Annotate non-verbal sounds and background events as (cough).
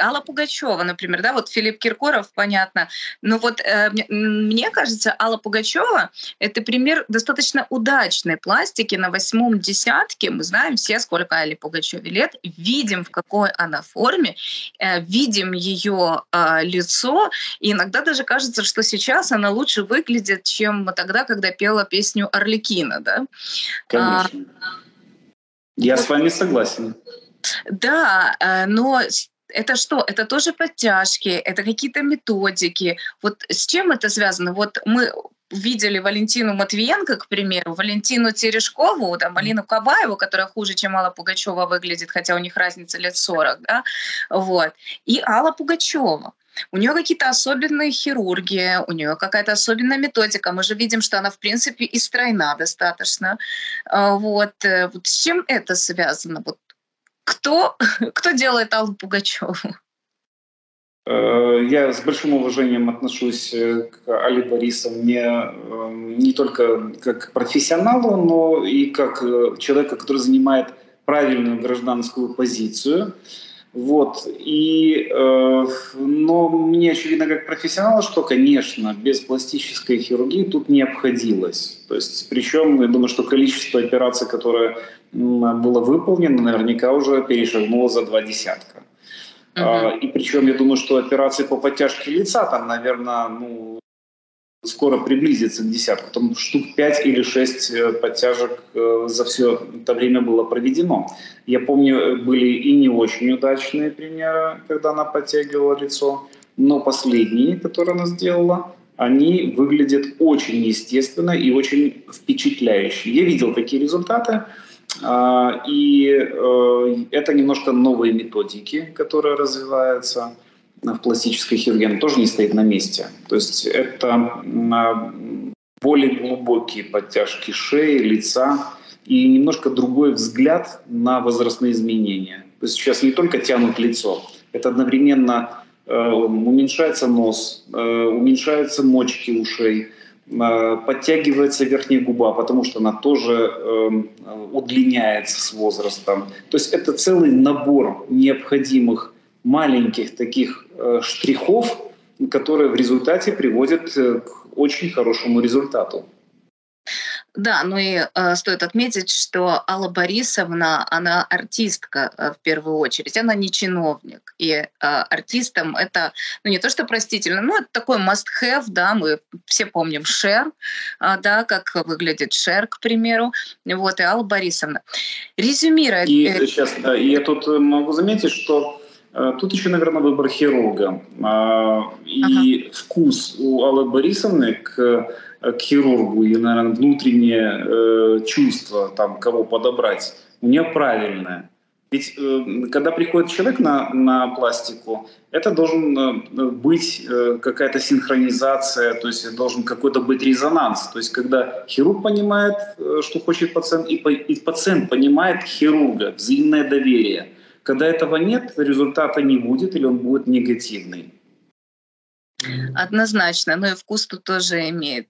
Алла Пугачева, например, да, вот Филипп Киркоров, понятно. Но вот э, мне кажется, Алла Пугачева — это пример достаточно удачной пластики на восьмом десятке. Мы знаем все, сколько Алле Пугачеве лет, видим, в какой она форме, э, видим ее э, лицо, и иногда даже кажется, что сейчас она лучше выглядит, чем тогда, когда пела песню Орликина, да? Конечно. А, Я вот, с вами согласен. Да, э, но это что? Это тоже подтяжки, это какие-то методики. Вот с чем это связано? Вот мы видели Валентину Матвиенко, к примеру, Валентину Терешкову, там, Алину Кабаеву, которая хуже, чем Алла Пугачева выглядит, хотя у них разница лет 40, да, вот, и Алла Пугачева. У нее какие-то особенные хирургии, у нее какая-то особенная методика. Мы же видим, что она, в принципе, и стройна достаточно. А, вот. Э, вот с чем это связано? Вот кто, (laughs) кто делает Аллу Пугачеву? Э, я с большим уважением отношусь э, к Али Борисовне э, не только как профессионалу, но и как человека, который занимает правильную гражданскую позицию. Вот. И, э, но мне очевидно как профессионал, что, конечно, без пластической хирургии тут не обходилось. То есть, причем, я думаю, что количество операций, которое было выполнено, наверняка уже перешагнуло за два десятка. Uh-huh. И причем я думаю, что операции по подтяжке лица там, наверное, ну, скоро приблизится к десятку. Там штук 5 или 6 э, подтяжек э, за все это время было проведено. Я помню, были и не очень удачные примеры, когда она подтягивала лицо, но последние, которые она сделала, они выглядят очень естественно и очень впечатляюще. Я видел такие результаты. А, и э, это немножко новые методики, которые развиваются в пластической хирургии, тоже не стоит на месте. То есть это более глубокие подтяжки шеи, лица и немножко другой взгляд на возрастные изменения. То есть сейчас не только тянут лицо, это одновременно э, уменьшается нос, э, уменьшаются мочки ушей, Э, подтягивается верхняя губа, потому что она тоже э, удлиняется с возрастом. То есть это целый набор необходимых маленьких таких э, штрихов, которые в результате приводят э, к очень хорошему результату. Да, ну и э, стоит отметить, что Алла Борисовна, она артистка э, в первую очередь, она не чиновник. И э, артистам это, ну не то что простительно, но это такой must-have, да, мы все помним Шер, э, да, как выглядит Шер, к примеру, вот, и Алла Борисовна. Резюмируя... И э, сейчас, да, и я тут могу заметить, что Тут еще, наверное, выбор хирурга. А, и ага. вкус у Аллы Борисовны к к хирургу и, наверное, внутреннее э, чувство, там, кого подобрать, у нее правильное. Ведь э, когда приходит человек на, на пластику, это должен э, быть э, какая-то синхронизация, то есть должен какой-то быть резонанс. То есть когда хирург понимает, э, что хочет пациент, и, и пациент понимает хирурга, взаимное доверие. Когда этого нет, результата не будет или он будет негативный. Однозначно, но и вкус тут тоже имеет